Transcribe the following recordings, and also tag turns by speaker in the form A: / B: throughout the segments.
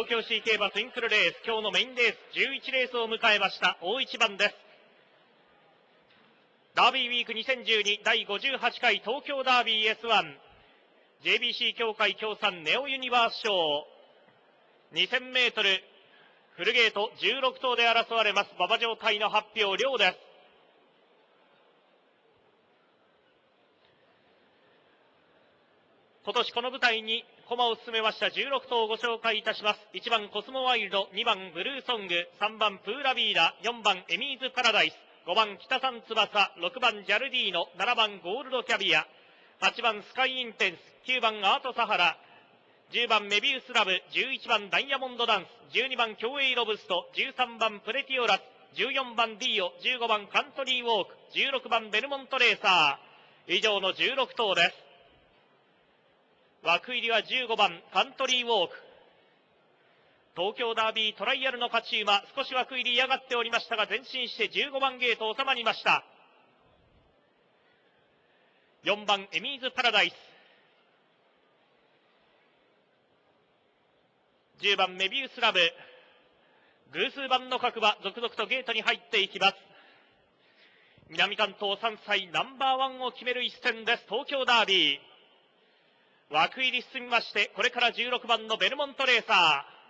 A: 東京シー競馬ツインクルレース、今日のメインレース、11レースを迎えました、大一番です。ダービーウィーク2012第58回東京ダービー S1、JBC 協会協賛ネオユニバース賞、2000メートル、フルゲート16頭で争われます馬場状態の発表、量です。今年この舞台に駒を進めました16頭をご紹介いたします。1番コスモワイルド、2番ブルーソング、3番プーラビーダ、4番エミーズパラダイス、5番北三翼、6番ジャルディーノ、7番ゴールドキャビア、8番スカイインテンス、9番アートサハラ、10番メビウスラブ、11番ダイヤモンドダンス、12番競泳ロブスト、13番プレティオラス、14番ディーオ、15番カントリーウォーク、16番ベルモントレーサー、以上の16頭です。枠入りは15番カントリーウォーク。東京ダービートライアルの勝ち馬、少し枠入り嫌がっておりましたが、前進して15番ゲート収まりました。4番エミーズパラダイス。10番メビウスラブ。偶数番の各馬、続々とゲートに入っていきます。南関東3歳ナンバーワンを決める一戦です。東京ダービー。枠入り進みまして、これから16番のベルモントレーサー。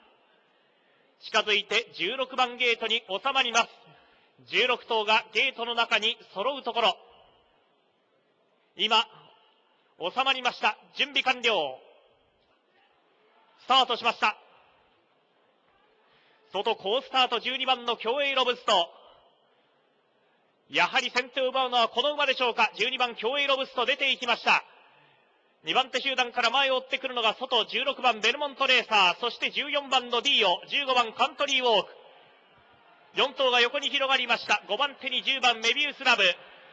A: 近づいて16番ゲートに収まります。16頭がゲートの中に揃うところ。今、収まりました。準備完了。スタートしました。外好スタート12番の競泳ロブスト。やはり先手を奪うのはこの馬でしょうか。12番競泳ロブスト出ていきました。2番手集団から前を追ってくるのが外16番ベルモントレーサー、そして14番のディーオ、15番カントリーウォーク。4頭が横に広がりました。5番手に10番メビウスラブ、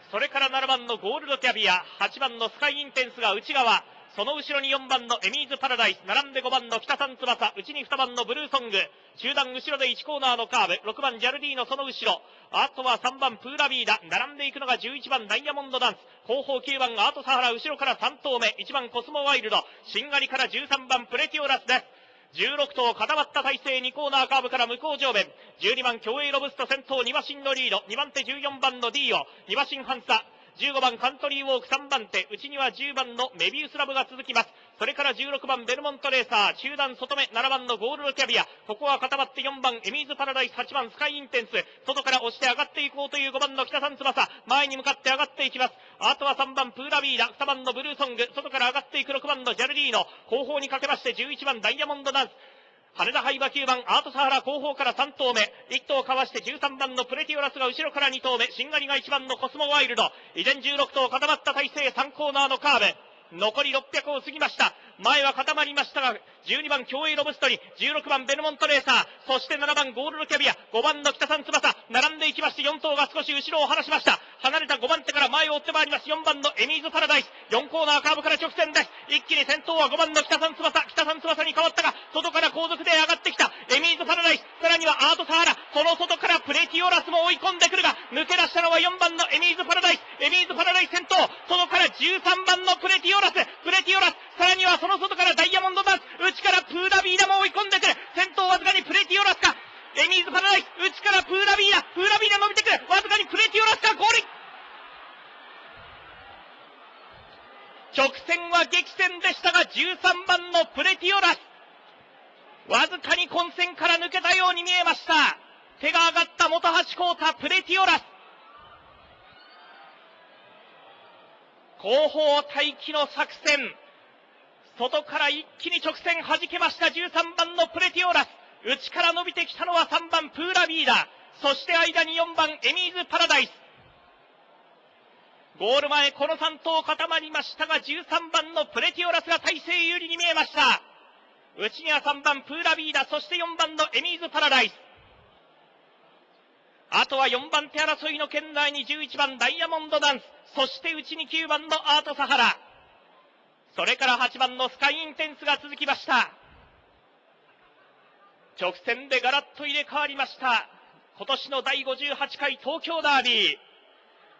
A: それから7番のゴールドキャビア、8番のスカイインテンスが内側、その後ろに4番のエミーズパラダイス、並んで5番の北三翼、内に2番のブルーソング、中段後ろで1コーナーのカーブ、6番ジャルディーのその後ろ、あとは3番プーラビーダ、並んでいくのが11番ダイヤモンドダンス、後方9番アートサハラ、後ろから3頭目、1番コスモワイルド、しんがりから13番プレティオラスです。16頭固まった体勢2コーナーカーブから向こう上面。12番競泳ロブスト先頭2馬身のリード。2番手14番のディーオ。2馬身半差。15番カントリーウォーク3番手、内には10番のメビウスラブが続きます。それから16番ベルモントレーサー、中段外目7番のゴールドキャビア、ここは固まって4番エミーズパラダイス。8番スカイインテンス、外から押して上がっていこうという5番の北三翼、前に向かって上がっていきます。あとは3番プーラビーダ、2番のブルーソング、外から上がっていく6番のジャルディーノ、後方にかけまして11番ダイヤモンドダンス、羽田ハイバ9番アートサハラ後方から3頭目、1頭かわして13番のプレティオラスが後ろから2頭目、シンガリが1番のコスモワイルド、依然16頭固まった体勢3コーナーのカーブ、残り600を過ぎました。前は固まりましたが、12番競泳ロブストリ、16番ベルモントレーサー、そして7番ゴールドキャビア、5番の北三翼、並んでいきまして4頭が少し後ろを離しました。離れた5番手から前を追ってまいります。4番のエミーズパラダイス、4コーナーカーブから直線です。一気に先頭は5番の北三翼、北三翼に変わったが、外から後続で上がってきた。エミーズパラダイス、さらにはアートサハラ、その外からプレティオラスも追い込んでくるが、抜け出したのは4番のエミーズパラダイス、エミーズパラダイス先頭、外から13番のプレティオラス、プレティオラス、はその外からダイヤモンドダンス、内からプーラビーダも追い込んでくる。先頭わずかにプレティオラスか。エミーズパラダイス、内からプーラビーダ、プーラビーダ伸びてくる。わずかにプレティオラスか、合輪。直線は激戦でしたが、13番のプレティオラス。わずかに混戦から抜けたように見えました。手が上がった元橋コータ、プレティオラス。後方待機の作戦。外から一気に直線弾けました13番のプレティオラス。内から伸びてきたのは3番プーラビーダ。そして間に4番エミーズパラダイス。ゴール前この3頭固まりましたが13番のプレティオラスが体勢有利に見えました。内には3番プーラビーダ、そして4番のエミーズパラダイス。あとは4番手争いの圏内に11番ダイヤモンドダンス、そして内に9番のアートサハラ。それから8番のスカイインテンスが続きました。直線でガラッと入れ替わりました。今年の第58回東京ダービー。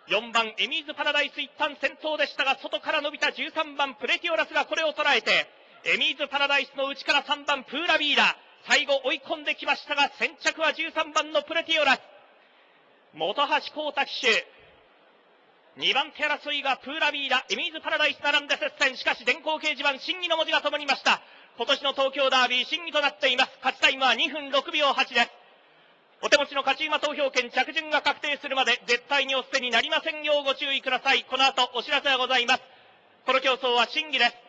A: 4番エミーズパラダイス一旦先頭でしたが、外から伸びた13番プレティオラスがこれを捉えて、エミーズパラダイスの内から3番プーラビーダ、最後追い込んできましたが、先着は13番のプレティオラス。本橋光太騎手。2番手争いがプーラビーラ、エミーズパラダイス並んで接戦。しかし電光掲示板、審議の文字が灯りました。今年の東京ダービー、審議となっています。勝ちタイムは2分6秒8です。お手持ちの勝ち馬投票権着順が確定するまで絶対にお捨てになりませんようご注意ください。この後お知らせがございます。この競争は審議です。